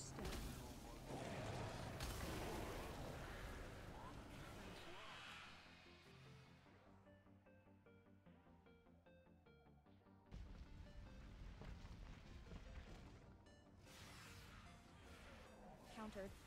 step. Countered.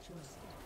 Watch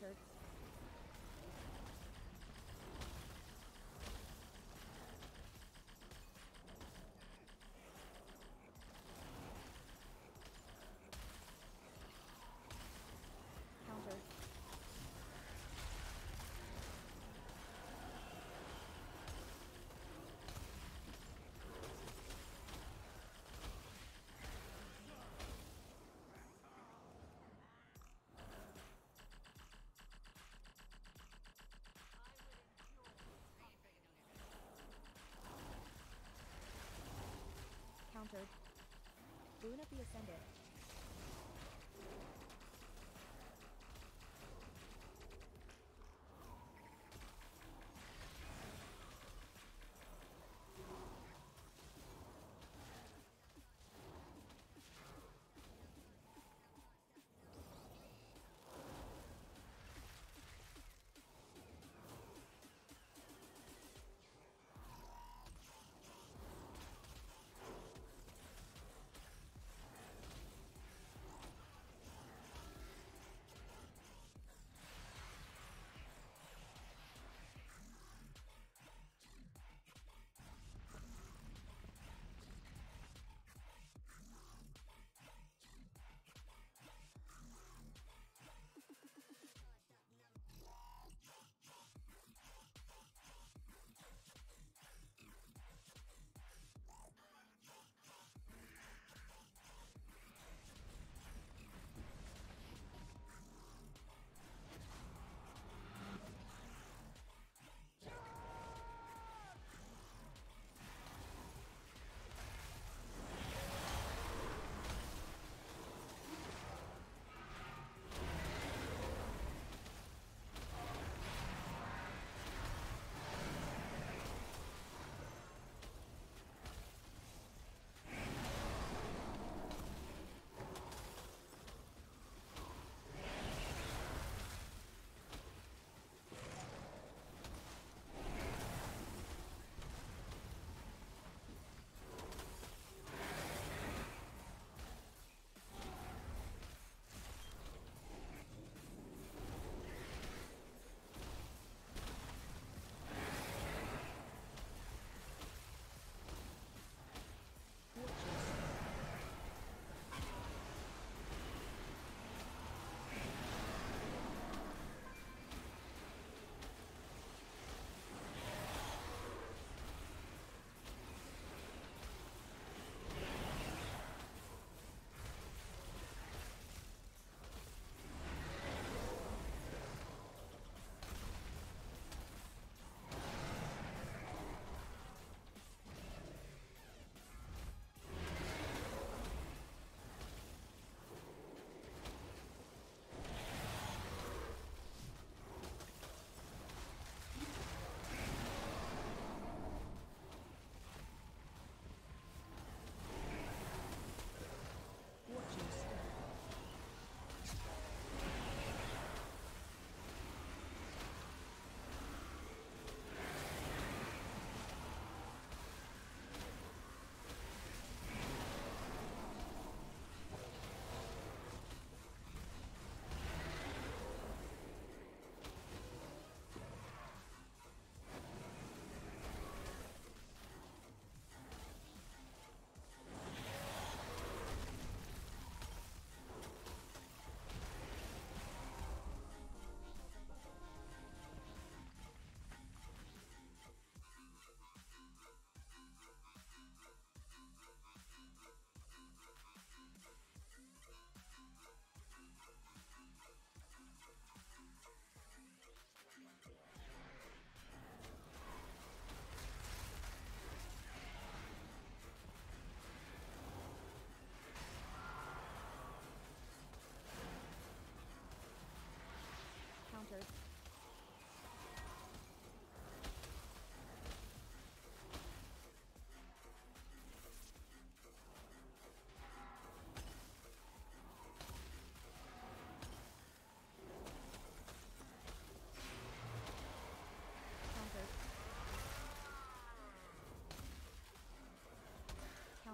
encountered. Countered. Boon of the Ascendant.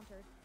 Countered.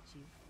Target you.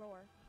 Roar.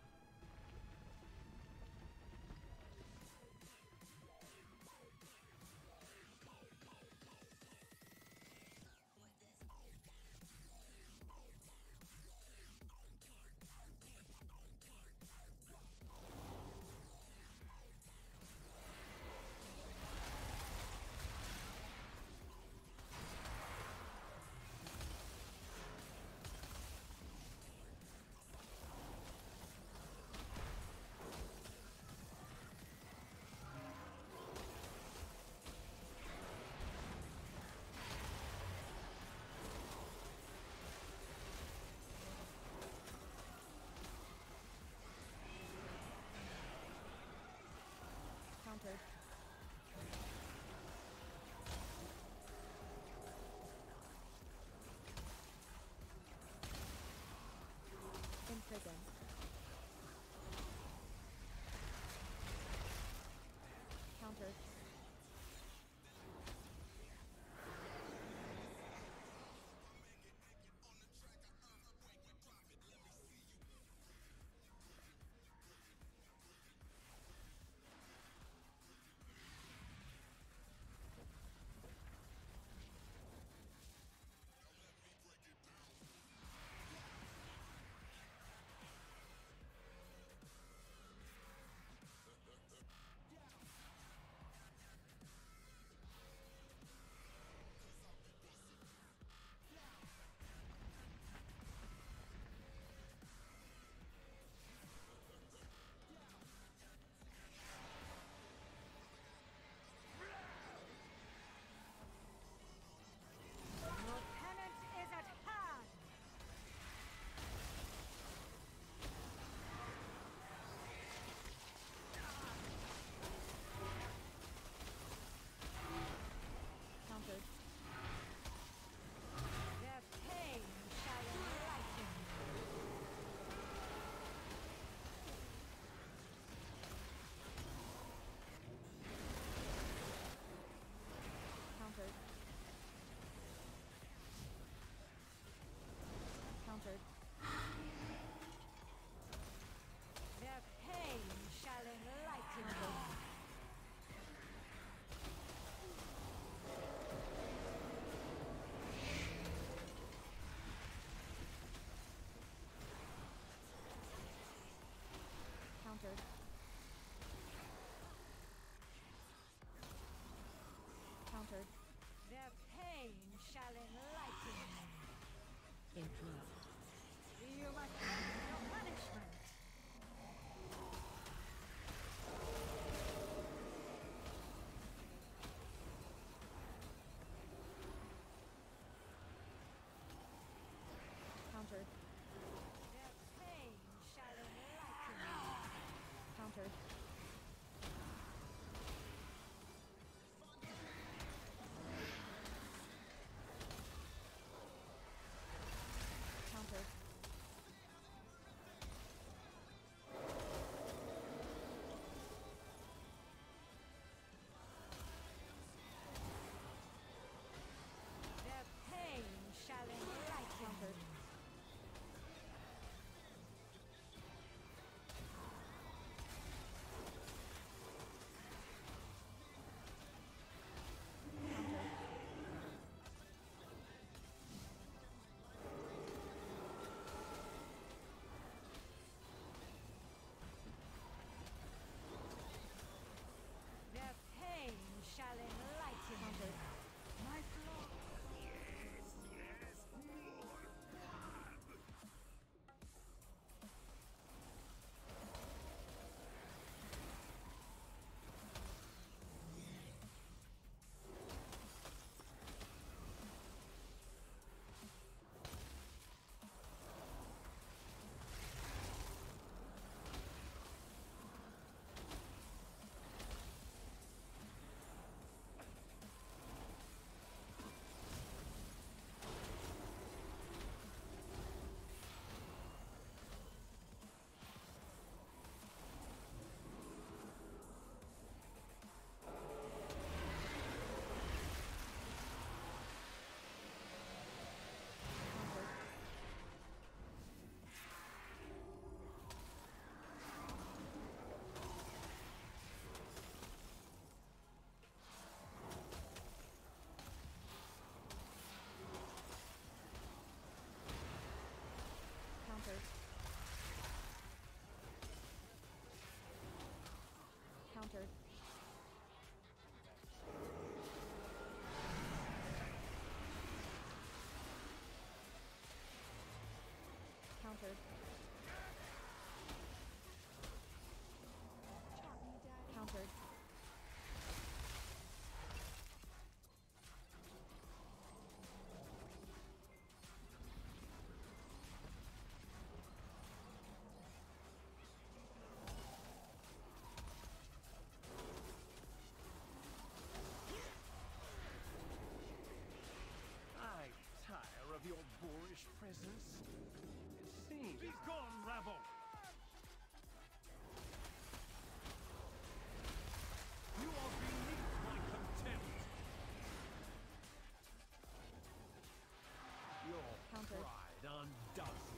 undone.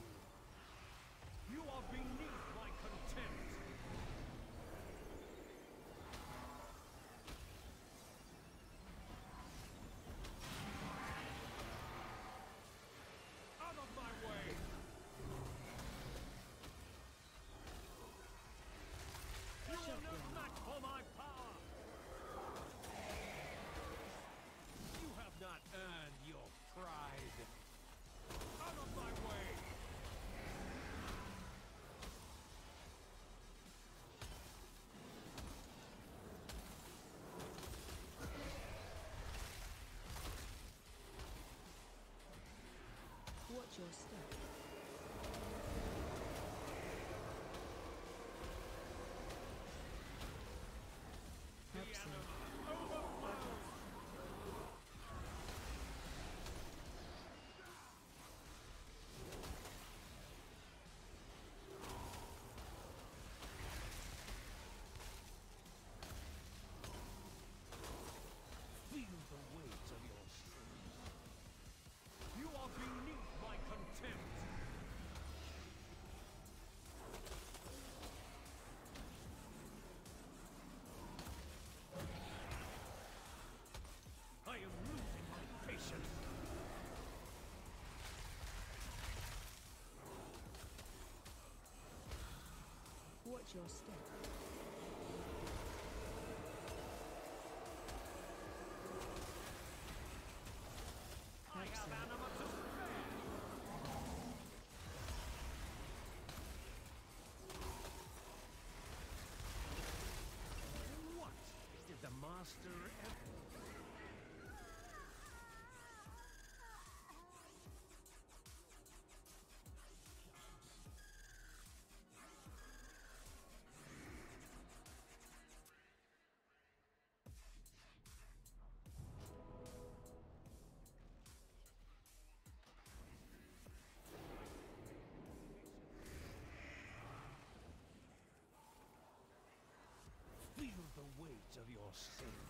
Watch your step. Watch your step. I have animals to spare! What did the master sin.